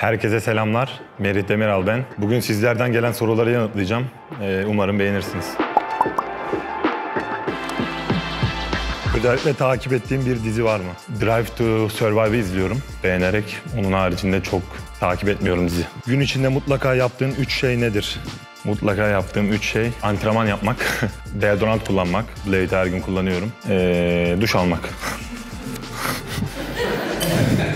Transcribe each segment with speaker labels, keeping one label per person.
Speaker 1: Herkese selamlar. Merih Demiral ben. Bugün sizlerden gelen soruları yanıtlayacağım. Ee, umarım beğenirsiniz. Özellikle takip ettiğim bir dizi var mı? Drive to Survive'ı izliyorum. Beğenerek. Onun haricinde çok takip etmiyorum dizi. Gün içinde mutlaka yaptığın üç şey nedir? Mutlaka yaptığım üç şey antrenman yapmak, deodorant kullanmak, Blade her gün kullanıyorum, ee, duş almak.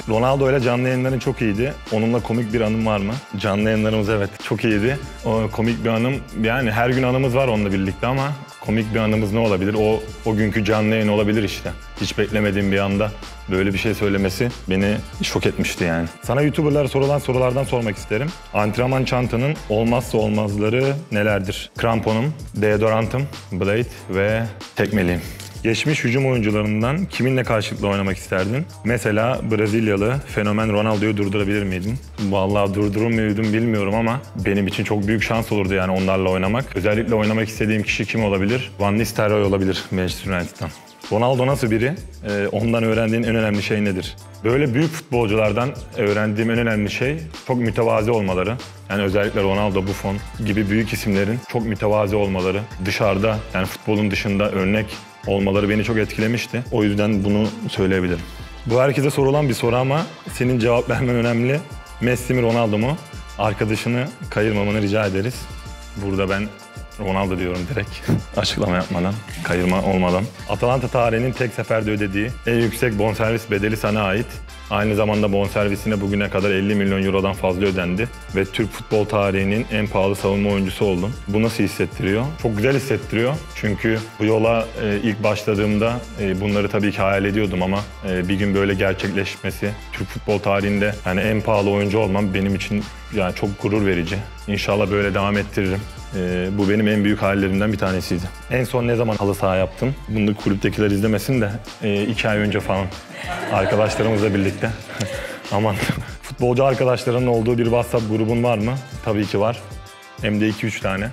Speaker 1: Ronaldo ile canlı yayınların çok iyiydi. Onunla komik bir anım var mı? Canlı yayınlarımız evet çok iyiydi. O komik bir anım yani her gün anımız var onunla birlikte ama komik bir anımız ne olabilir? O o günkü canlı yayın olabilir işte. Hiç beklemediğim bir anda böyle bir şey söylemesi beni şok etmişti yani. Sana YouTuber'lara sorulan sorulardan sormak isterim. Antrenman çantanın olmazsa olmazları nelerdir? Kramponum, deodorantım, blade ve tekmeliğim. Geçmiş hücum oyuncularından kiminle karşılıklı oynamak isterdin? Mesela Brezilyalı fenomen Ronaldo'yu durdurabilir miydin? Vallahi durdurur muydum bilmiyorum ama benim için çok büyük şans olurdu yani onlarla oynamak. Özellikle oynamak istediğim kişi kim olabilir? Van Nistelrooy olabilir Manchester United'dan. Ronaldo nasıl biri? Ee, ondan öğrendiğin en önemli şey nedir? Böyle büyük futbolculardan öğrendiğim en önemli şey çok mütevazi olmaları. Yani özellikle Ronaldo, Buffon gibi büyük isimlerin çok mütevazi olmaları. Dışarıda yani futbolun dışında örnek olmaları beni çok etkilemişti. O yüzden bunu söyleyebilirim. Bu herkese sorulan bir soru ama senin cevap vermen önemli. Messi mi Ronaldo mu? Arkadaşını kayırmamanı rica ederiz. Burada ben Ronaldo diyorum direkt. Açıklama yapmadan, kayırma olmadan. Atalanta tarihinin tek seferde ödediği en yüksek bonservis bedeli sana ait. Aynı zamanda bonservisine bugüne kadar 50 milyon eurodan fazla ödendi. Ve Türk futbol tarihinin en pahalı savunma oyuncusu oldun. Bu nasıl hissettiriyor? Çok güzel hissettiriyor. Çünkü bu yola e, ilk başladığımda e, bunları tabii ki hayal ediyordum ama e, bir gün böyle gerçekleşmesi, Türk futbol tarihinde yani en pahalı oyuncu olmam benim için yani çok gurur verici. İnşallah böyle devam ettiririm. Ee, bu benim en büyük hayallerimden bir tanesiydi. En son ne zaman halı saha yaptım? Bunu kulüptekiler izlemesin de e, iki ay önce falan arkadaşlarımızla birlikte. Aman futbolcu arkadaşlarının olduğu bir WhatsApp grubun var mı? Tabii ki var. Hem de 2-3 tane.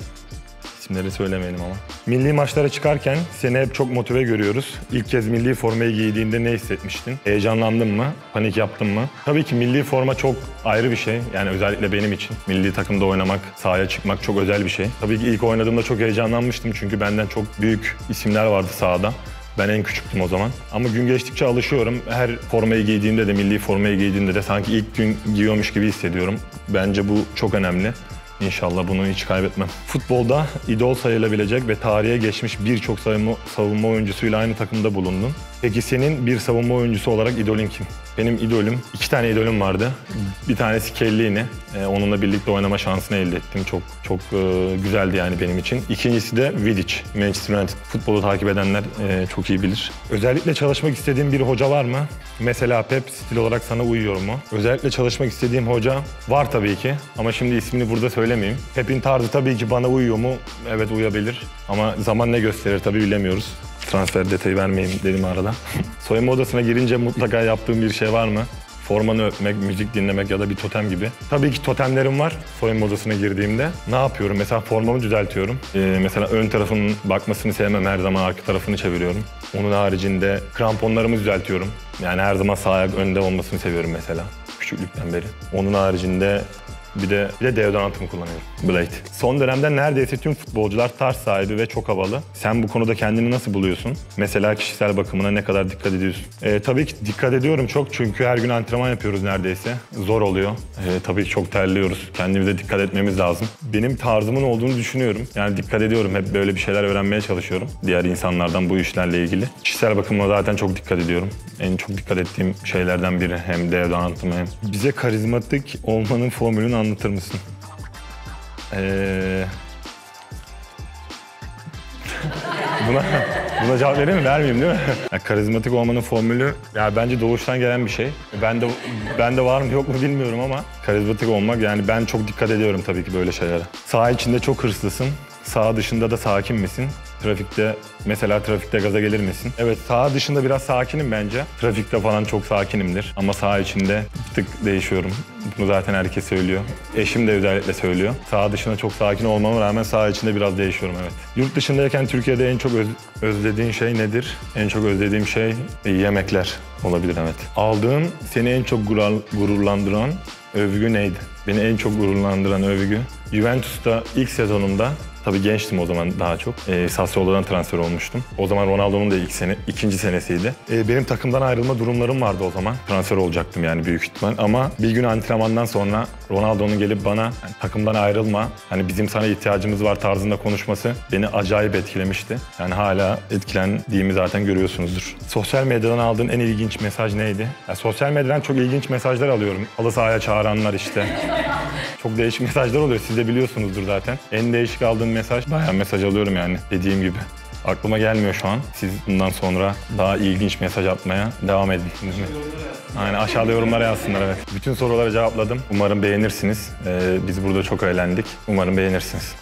Speaker 1: İsimleri söylemeyelim ama. Milli maçlara çıkarken seni hep çok motive görüyoruz. İlk kez milli formayı giydiğinde ne hissetmiştin? Heyecanlandın mı? Panik yaptın mı? Tabii ki milli forma çok ayrı bir şey. Yani özellikle benim için. Milli takımda oynamak, sahaya çıkmak çok özel bir şey. Tabii ki ilk oynadığımda çok heyecanlanmıştım çünkü benden çok büyük isimler vardı sahada. Ben en küçüktüm o zaman. Ama gün geçtikçe alışıyorum. Her formayı giydiğimde de, milli formayı giydiğimde de sanki ilk gün giyiyormuş gibi hissediyorum. Bence bu çok önemli. İnşallah bunu hiç kaybetmem. Futbolda idol sayılabilecek ve tarihe geçmiş birçok savunma, savunma oyuncusuyla aynı takımda bulundun. Peki senin bir savunma oyuncusu olarak idolün kim? Benim idolüm, iki tane idolüm vardı. Bir tanesi Kellini. Ee, onunla birlikte oynama şansını elde ettim. Çok çok e, güzeldi yani benim için. İkincisi de Vidic, Manchester United. Futbolu takip edenler e, çok iyi bilir. Özellikle çalışmak istediğin bir hoca var mı? Mesela Pep stil olarak sana uyuyor mu? Özellikle çalışmak istediğim hoca var tabii ki. Ama şimdi ismini burada söylemeyeyim. Pep'in tarzı tabii ki bana uyuyor mu? Evet uyabilir. Ama zaman ne gösterir tabii bilemiyoruz transfer detayı vermeyeyim dedim arada. Soyunma odasına girince mutlaka yaptığım bir şey var mı? Formanı öpmek, müzik dinlemek ya da bir totem gibi. Tabii ki totemlerim var soyunma odasına girdiğimde. Ne yapıyorum? Mesela formamı düzeltiyorum. Ee, mesela ön tarafının bakmasını sevmem. Her zaman arka tarafını çeviriyorum. Onun haricinde kramponlarımı düzeltiyorum. Yani her zaman sağ ayak önde olmasını seviyorum mesela. Küçüklükten beri. Onun haricinde bir de, bir de deodorantımı kullanıyorum. Blade. Son dönemde neredeyse tüm futbolcular tarz sahibi ve çok havalı. Sen bu konuda kendini nasıl buluyorsun? Mesela kişisel bakımına ne kadar dikkat ediyorsun? Ee, tabii ki dikkat ediyorum çok çünkü her gün antrenman yapıyoruz neredeyse. Zor oluyor. Ee, tabii çok terliyoruz. Kendimize dikkat etmemiz lazım. Benim tarzımın olduğunu düşünüyorum. Yani dikkat ediyorum. Hep böyle bir şeyler öğrenmeye çalışıyorum. Diğer insanlardan bu işlerle ilgili. Kişisel bakıma zaten çok dikkat ediyorum. En çok dikkat ettiğim şeylerden biri hem deodorantım hem. Bize karizmatik olmanın formülünü anlatır mısın? Ee... buna, buna cevap vereyim mi? Vermeyeyim değil mi? Ya, karizmatik olmanın formülü ya bence doğuştan gelen bir şey. Ben de ben de var mı yok mu bilmiyorum ama karizmatik olmak yani ben çok dikkat ediyorum tabii ki böyle şeylere. Sağ içinde çok hırslısın. Sağ dışında da sakin misin? Trafikte mesela trafikte gaza gelir misin? Evet sağ dışında biraz sakinim bence. Trafikte falan çok sakinimdir. Ama sağ içinde bir tık değişiyorum. Bunu zaten herkes söylüyor. Eşim de özellikle söylüyor. Sağ dışında çok sakin olmama rağmen sağ içinde biraz değişiyorum evet. Yurt dışındayken Türkiye'de en çok öz- özlediğin şey nedir? En çok özlediğim şey yemekler olabilir evet. Aldığın seni en çok gurur- gururlandıran övgü neydi? Beni en çok gururlandıran övgü. Juventus'ta ilk sezonumda Tabii gençtim o zaman daha çok. E, Sassuolo'dan transfer olmuştum. O zaman Ronaldo'nun da ilk sene, ikinci senesiydi. E, benim takımdan ayrılma durumlarım vardı o zaman. Transfer olacaktım yani büyük ihtimal. Ama bir gün antrenmandan sonra Ronaldo'nun gelip bana "Yani takımdan ayrılma, hani bizim sana ihtiyacımız var tarzında konuşması beni acayip etkilemişti. Yani hala etkilendiğimi zaten görüyorsunuzdur. Sosyal medyadan aldığın en ilginç mesaj neydi? Ya, sosyal medyadan çok ilginç mesajlar alıyorum. Halı sahaya çağıranlar işte. Çok değişik mesajlar oluyor. Siz de biliyorsunuzdur zaten. En değişik aldığım mesaj, bayağı mesaj alıyorum yani dediğim gibi. Aklıma gelmiyor şu an. Siz bundan sonra daha ilginç mesaj atmaya devam edin. Aynen aşağıda yorumlara yazsınlar evet. Bütün sorulara cevapladım. Umarım beğenirsiniz. Ee, biz burada çok eğlendik. Umarım beğenirsiniz.